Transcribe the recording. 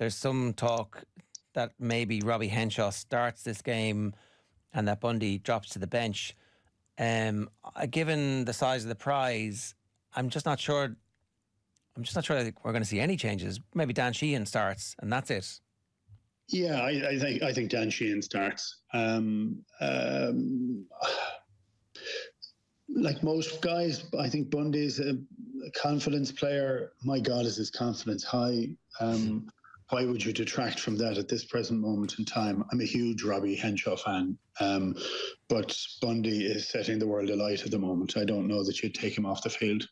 there's some talk that maybe Robbie Henshaw starts this game and that Bundee drops to the bench. Um, uh, given the size of the prize, I'm just not sure. I'm just not sure that we're going to see any changes. Maybe Dan Sheehan starts, and that's it. Yeah, I, I think I think Dan Sheehan starts. Um, um, like most guys, I think Bundee's a, a confidence player. My God, is his confidence high? Um, why would you detract from that at this present moment in time? I'm a huge Robbie Henshaw fan, um, but Bundee is setting the world alight at the moment. I don't know that you'd take him off the field.